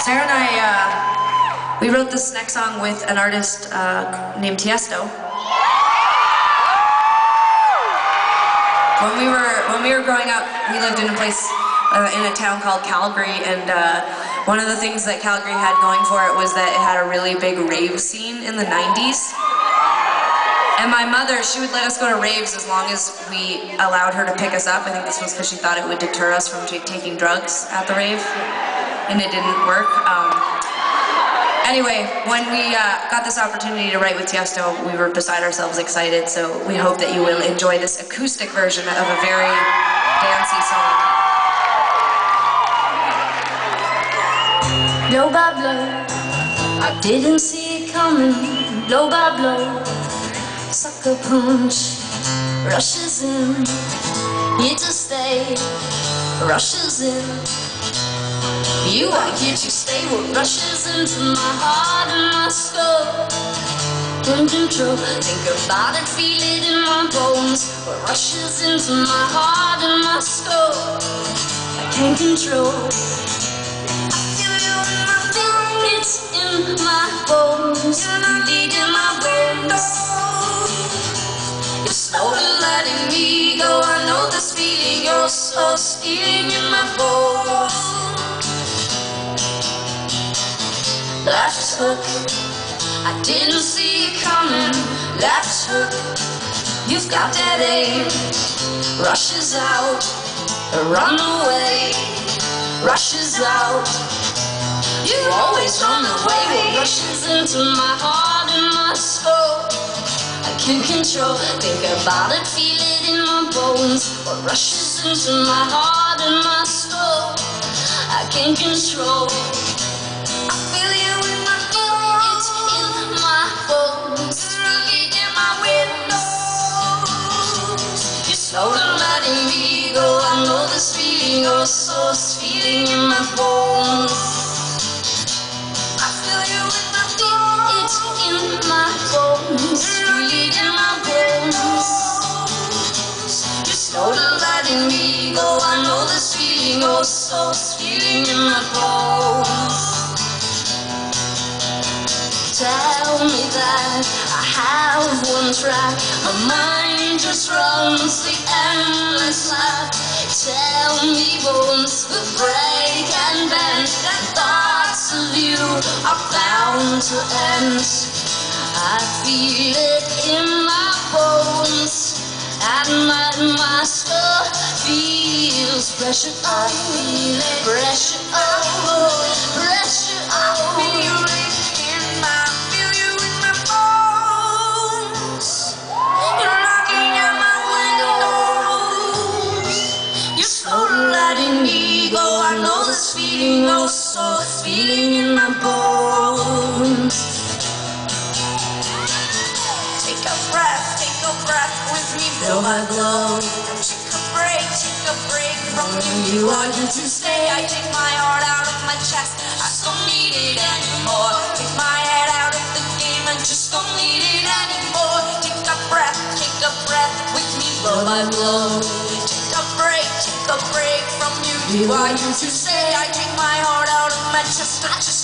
Sara and I, uh, we wrote this next song with an artist uh, named Tiesto. When we were when we were growing up, we lived in a place uh, in a town called Calgary, and uh, one of the things that Calgary had going for it was that it had a really big rave scene in the 90s. And my mother, she would let us go to raves as long as we allowed her to pick us up. I think this was because she thought it would deter us from taking drugs at the rave, and it didn't work. Um, Anyway, when we uh, got this opportunity to write with Tiesto, we were beside ourselves excited, so we hope that you will enjoy this acoustic version of a very dancey song. Blow by blow, I didn't see it coming. Blow by blow, sucker punch rushes in. Stay, rushes in. You are here to stay, what rushes into my heart and my soul. Can't control, think about it, feel it in my bones. What rushes into my heart and my soul. I can't control. I feel you in my it's in my bones. It in my bones. You're slowly letting me go. I know this feeling, you're so stealing in my bones. Left hook, I didn't see it coming. Left hook, you've got that aim. Rushes out, run away. Rushes out, you always run away. What rushes into my heart and my soul? I can't control, think about it, feel it in my bones. What rushes into my heart and my soul? I can't control. Feeling, your source feeling in my bones. Tell me that I have one track, my mind just runs the endless lap. Tell me bones will break and bend And thoughts of you are bound to end I feel it in my bones And my, pressure feel it pressure oh, pressure feel it in my feel you in my bones. You're knocking at my windows. You're so light and ego. I know this feeling, oh so feeling in my bones. Take a breath, take a breath with me, feel my glow. Take a break, take a break from you. You are here to stay. I take my heart out of my chest. I don't need it anymore. Take my head out of the game. I just don't need it anymore. Take a breath, take a breath with me, blow by blow. Take a break, take a break from you. You are here to stay. I take my heart out of my chest. I just